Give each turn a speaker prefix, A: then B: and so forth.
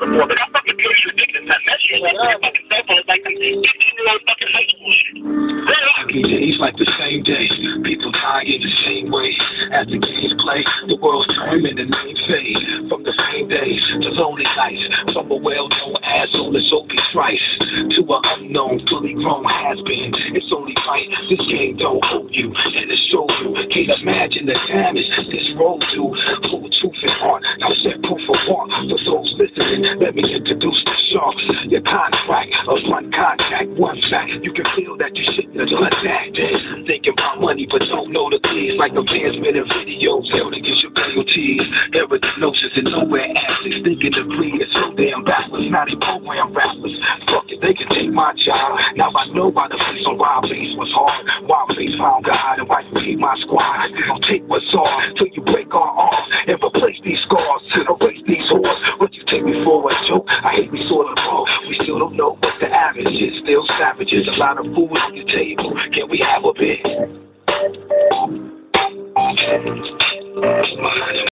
A: before, but that fucking picture is ridiculous. That message is like fucking cell phone. It's like some 15 year old fucking high school shit.
B: Day's like the same day. People die in the same way. As the games play, the world's turning the name fade. From the same days to lonely nights. From a well-known asshole as Obie Trice to an unknown, fully grown has-been. It's only right. This game don't hold you, and it show you. Can't imagine the damage this road do. Full and heart. Now set proof of what for those listening. Let me introduce the sharks. Your contract, a one contact, one fact. You can feel that you shouldn't have done that. Thinking about money, but don't know the keys. Like a transmitting videos, held against your royalties. Arrogant notions and nowhere answers. Thinking the breed is so damn backwards. Now they program rappers. Fuck it, they can take my job. Now I know why the face on Wild Face was hard. Wild Face found God and why you keep my squad. Gon' take what's off till you break our arms I hate we sort of wrong. We still don't know what the average is. Still savages. A lot of food on the table. Can we have a bit?